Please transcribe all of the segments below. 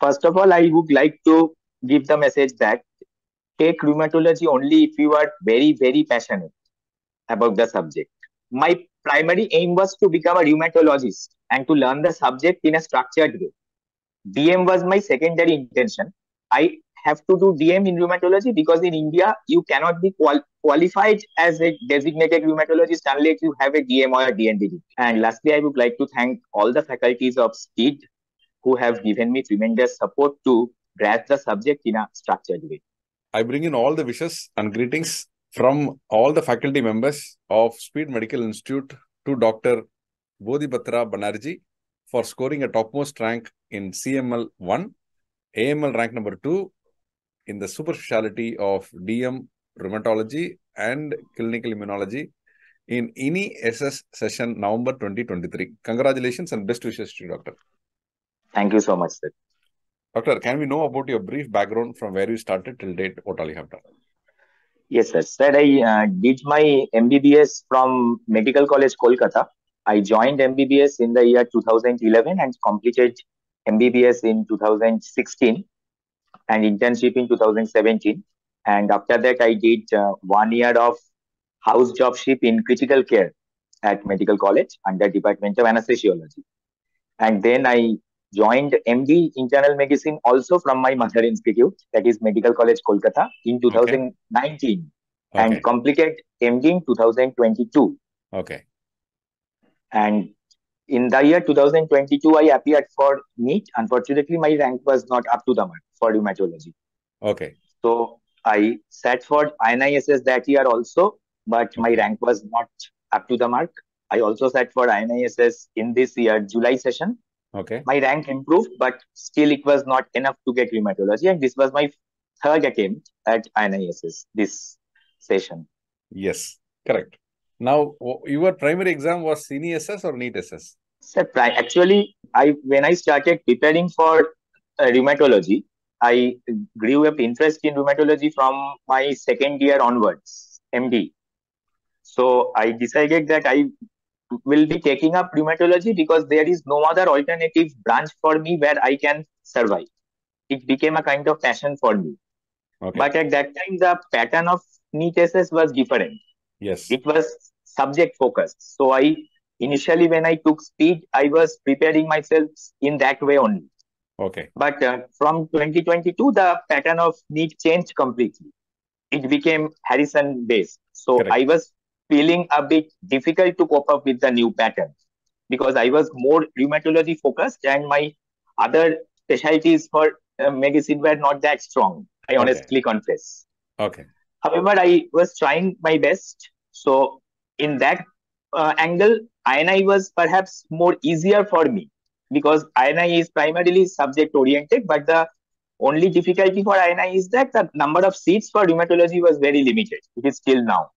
First of all, I would like to give the message that take rheumatology only if you are very, very passionate about the subject. My primary aim was to become a rheumatologist and to learn the subject in a structured way. DM was my secondary intention. I have to do DM in rheumatology because in India, you cannot be qual- qualified as a designated rheumatologist unless you have a DM or a DNB. And lastly, I would like to thank all the faculties of SPEED who have given me tremendous support to grasp the subject in a structured way. I bring in all the wishes and greetings from all the faculty members of Speed Medical Institute to Dr. Bodhibatra Banerjee for scoring a topmost rank in CML 1, AML rank number 2 in the super specialty of DM rheumatology and clinical immunology in INI SS session November 2023. Congratulations and best wishes to you, Doctor. Thank you so much, sir. Doctor, can we know about your brief background from where you started till date, what all you have done? Yes, sir. Sir, I uh, did my MBBS from Medical College, Kolkata. I joined MBBS in the year 2011 and completed MBBS in 2016 and internship in 2017. And after that, I did uh, one year of house jobship in critical care at Medical College under Department of Anesthesiology. And then I joined MD Internal Medicine also from my mother institute, that is Medical College Kolkata, in 2019 okay. and okay. completed MD in 2022. Okay. And in the year 2022, I appeared for NEET. Unfortunately, my rank was not up to the mark for rheumatology. Okay. So I sat for INISS that year also, but my rank was not up to the mark. I also sat for INISS in this year, July session, Okay. My rank improved, but still it was not enough to get rheumatology. And this was my third attempt at INISS this session. Yes, correct. Now, your primary exam was INISS or NEET SS? Sir, actually, I when I started preparing for uh, rheumatology, I grew up interest in rheumatology from my second year onwards, MD. So I decided that I will be taking up rheumatology because there is no other alternative branch for me where I can survive. It became a kind of passion for me. Okay. But at that time, the pattern of NEET SS was different. Yes. It was subject focused. So I initially, when I took speed, I was preparing myself in that way only. Okay. But uh, from 2022, the pattern of NEET changed completely. It became Harrison based. So Correct. I was feeling a bit difficult to cope up with the new pattern because I was more rheumatology focused and my other specialties for uh, medicine were not that strong. I Okay. honestly confess. Okay. However, I was trying my best. So, in that uh, angle, INI was perhaps more easier for me because INI is primarily subject oriented, but the only difficulty for INI is that the number of seats for rheumatology was very limited. It is still now.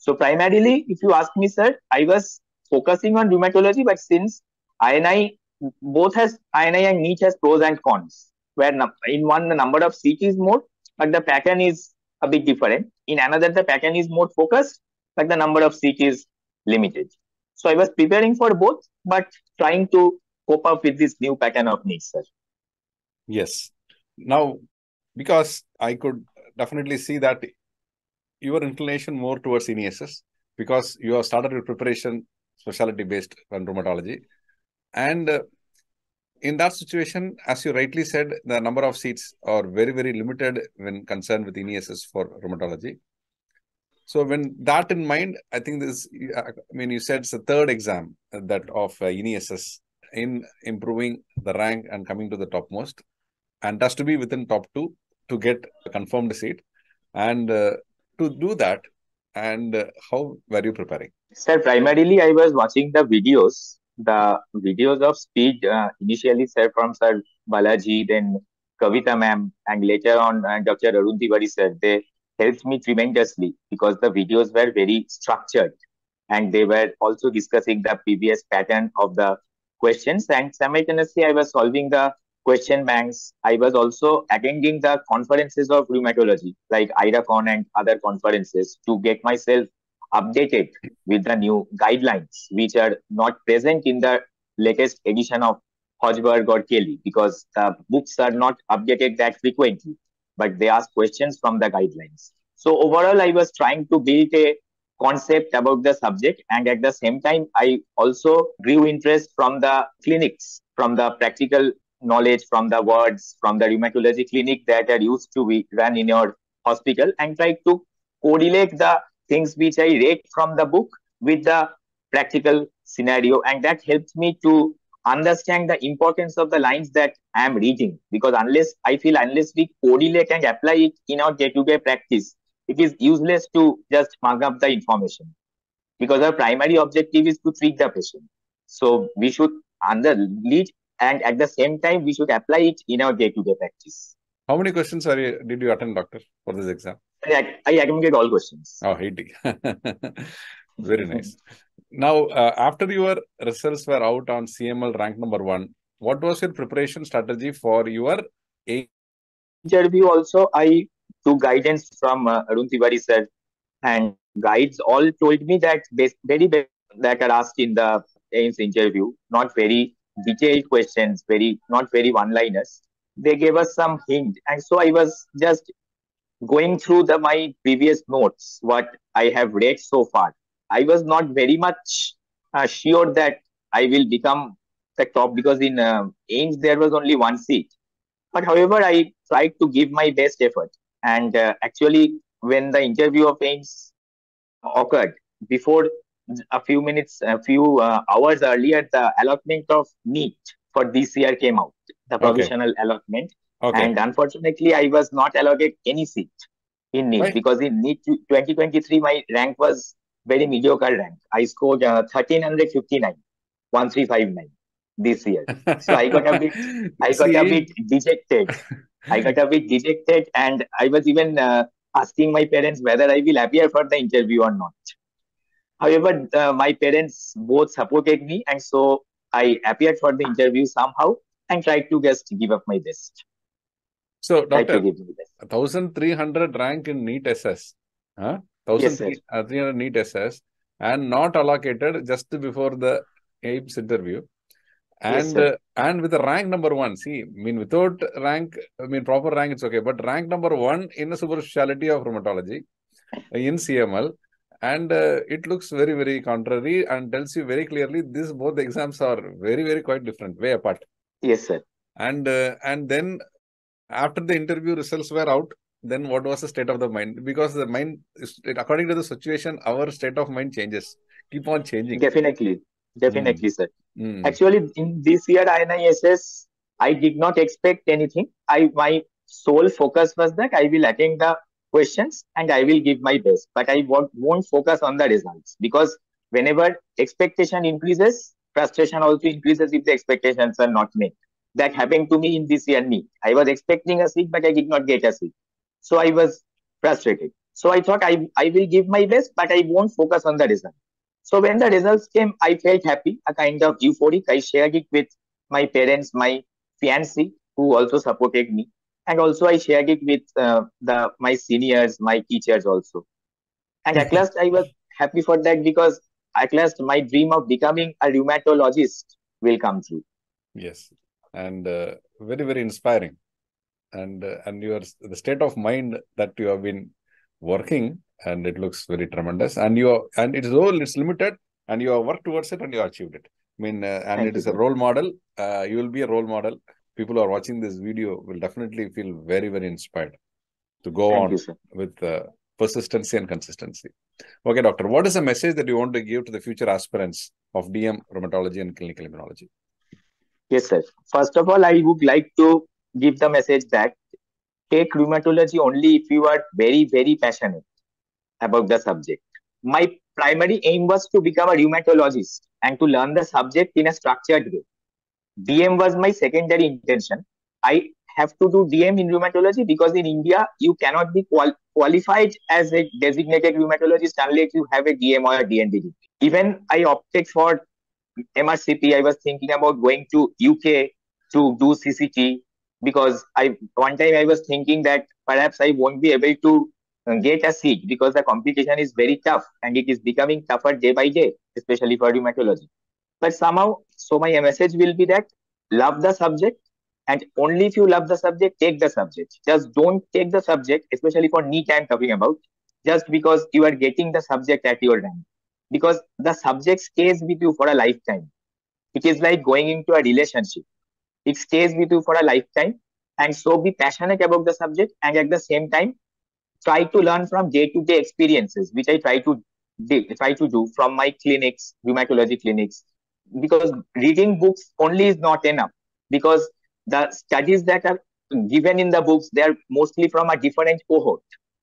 So primarily, if you ask me, sir, I was focusing on rheumatology, but since INI both has INI and NEET has pros and cons. Where in one the number of seats is more, but the pattern is a bit different. In another, the pattern is more focused, but the number of seats is limited. So I was preparing for both, but trying to cope up with this new pattern of needs, sir. Yes. Now, because I could definitely see that your inclination more towards INISS because you have started your preparation specialty based on rheumatology. And uh, in that situation, as you rightly said, the number of seats are very, very limited when concerned with INISS for rheumatology. So when that in mind, I think this, I mean, you said it's the third exam that of uh, INISS in improving the rank and coming to the topmost and has to be within top two to get a confirmed seat. And uh, to do that, and uh, how were you preparing? Sir, primarily I was watching the videos, the videos of speed uh, initially, sir, from Sir Balaji, then Kavita ma'am, and later on uh, Dr. Arun Tiwari sir. They helped me tremendously because the videos were very structured and they were also discussing the previous pattern of the questions and simultaneously I was solving the question banks. I was also attending the conferences of rheumatology like IRACON and other conferences to get myself updated with the new guidelines which are not present in the latest edition of Hochberg or Kelley because the books are not updated that frequently, but they ask questions from the guidelines. So overall, I was trying to build a concept about the subject and at the same time, I also grew interest from the clinics, from the practical knowledge, from the words, from the rheumatology clinic that are used to be run in your hospital and try to correlate the things which I read from the book with the practical scenario. And that helped me to understand the importance of the lines that I am reading. Because unless I feel unless we correlate and apply it in our day-to-day practice, it is useless to just mug up the information. Because our primary objective is to treat the patient. So we should under lead and at the same time we should apply it in our day-to-day practice. How many questions are you, did you attend, doctor, for this exam? I, I attended all questions. Oh, 80. Very nice. Now, uh, after your results were out on CML rank number one, what was your preparation strategy for your interview? Also, I took guidance from uh, Arun Tiwari sir, and guides all told me that very that are asked in the AIIMS interview, not very detailed questions, very not very one-liners. They gave us some hint, and so I was just going through the my previous notes, what I have read so far I was not very much uh, sure that I will become the top because in uh, AIIMS there was only one seat. But however, I tried to give my best effort. And uh, actually, when the interview of AIIMS occurred, before a few minutes, a few uh, hours earlier, the allotment of NEET for this year came out, the provisional okay. allotment. Okay. And unfortunately, I was not allotted any seat in NEET right. because in NEET 2023, my rank was very mediocre rank. I scored uh, 1359, 1359 this year. So I got a bit, I got a bit dejected. I got a bit dejected, and I was even uh, asking my parents whether I will appear for the interview or not. However, uh, my parents both supported me, and so I appeared for the interview somehow and tried to just give up my best. So, doctor, 1300 rank in NEET SS. Huh? 1300 NEET SS and not allocated just before the AIIMS interview. And yes, uh, and with the rank number one, see, I mean, without rank, I mean, proper rank, it's okay. But rank number one in a super specialty of rheumatology in CML, and uh, it looks very, very contrary and tells you very clearly this both exams are very, very quite different, way apart. Yes, sir. And uh, and then after the interview results were out, then what was the state of the mind? Because the mind, according to the situation, our state of mind changes, keep on changing. Definitely, definitely, mm. sir. Mm. Actually, in this year INISS, I did not expect anything. I my sole focus was that I will attend the questions and I will give my best, but I won't, focus on the results because whenever expectation increases, frustration also increases if the expectations are not met. That happened to me in this year. Me, I was expecting a seat, but I did not get a seat. So I was frustrated. So I thought I, I will give my best, but I won't focus on the result. So when the results came, I felt happy, a kind of euphoric. I shared it with my parents, my fiancé, who also supported me. And also I shared it with uh, the my seniors, my teachers also. And at last I was happy for that because at last my dream of becoming a rheumatologist will come true. Yes. And uh, very, very inspiring and uh, and your the state of mind that you have been working and it looks very tremendous and you are, and it's all it's limited and you have worked towards it and you achieved it i mean uh, and Thank it is a role model uh, you will be a role model people who are watching this video will definitely feel very very inspired to go Thank on you, with uh, persistency and consistency okay doctor what is the message that you want to give to the future aspirants of dm rheumatology and clinical immunology yes sir first of all i would like to give the message that take rheumatology only if you are very, very passionate about the subject. My primary aim was to become a rheumatologist and to learn the subject in a structured way. DM was my secondary intention. I have to do DM in rheumatology because in India, you cannot be qual- qualified as a designated rheumatologist unless you have a DM or a DNB. Even I opted for MRCP. I was thinking about going to UK to do CCT because I one time I was thinking that perhaps I won't be able to uh, get a seat because the competition is very tough and it is becoming tougher day by day, especially for rheumatology. But somehow, so my message will be that love the subject and only if you love the subject, take the subject. Just don't take the subject, especially for NEET I'm talking about, just because you are getting the subject at your rank. Because the subject stays with you for a lifetime. It is like going into a relationship. It stays with you for a lifetime. And so be passionate about the subject and at the same time, try to learn from day-to-day experiences, which I try to do, try to do from my clinics, rheumatology clinics. Because reading books only is not enough. Because the studies that are given in the books, they are mostly from a different cohort.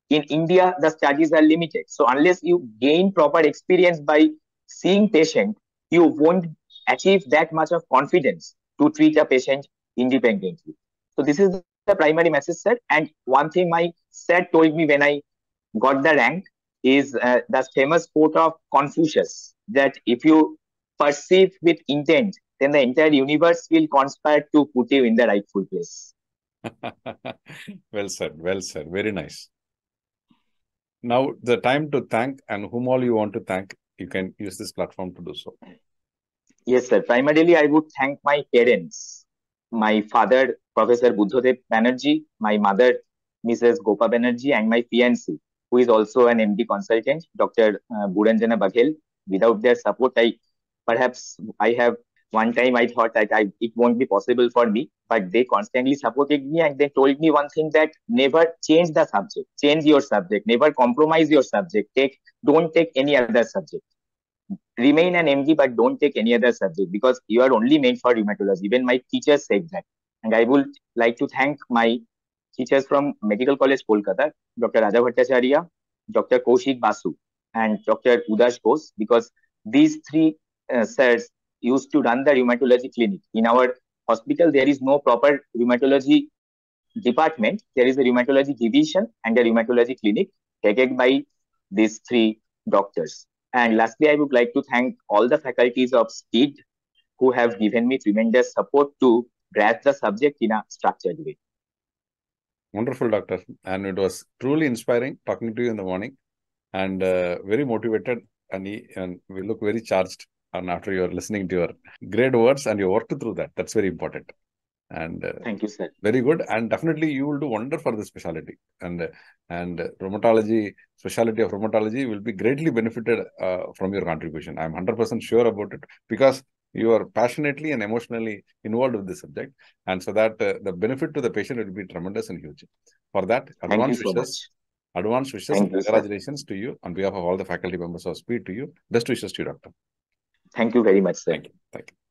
In India, the studies are limited. So unless you gain proper experience by seeing patient, you won't achieve that much of confidence to treat a patient independently. So this is the primary message, sir. And one thing my sir told me when I got the rank is uh, the famous quote of Confucius that if you perceive with intent, then the entire universe will conspire to put you in the rightful place. well said. Well said. Very nice. Now, the time to thank and whom all you want to thank, you can use this platform to do so. Yes, sir. Primarily, I would thank my parents. My father, Professor Buddhadev Banerjee, my mother, Mrs. Gopa Banerjee, and my fiancé, who is also an MD consultant, Dr. Uh, Buranjana Baghel. Without their support, I perhaps I have one time I thought that I, it won't be possible for me, but they constantly supported me and they told me one thing that never change the subject, change your subject, never compromise your subject. Take, don't take any other subject. Remain an MD, but don't take any other subject because you are only meant for rheumatology. Even my teachers said that. And I would like to thank my teachers from Medical College, Kolkata, Dr. Raja Bhattacharya, Dr. Kaushik Basu, and Dr. Udas Ghosh, because these three uh, used to run the rheumatology clinic. In our hospital, there is no proper rheumatology department. There is a rheumatology division and a rheumatology clinic headed by these three doctors. And lastly, I would like to thank all the faculties of SPEED who have given me tremendous support to grasp the subject in a structured way. Wonderful, doctor. And it was truly inspiring talking to you in the morning and uh, very motivated. And, he, and we look very charged and after you're listening to your great words and you worked through that that's very important. And uh, thank you sir. very good. And definitely you will do wonder for the specialty. And and rheumatology specialty of rheumatology will be greatly benefited uh, from your contribution. I'm 100% sure about it because you are passionately and emotionally involved with the subject. And so that uh, the benefit to the patient will be tremendous and huge. For that advance so wishes much. advance wishes Thank congratulations you, to you on behalf of all the faculty members of speed to you. Best wishes to you doctor Thank you very much, sir. Thank you. Thank you.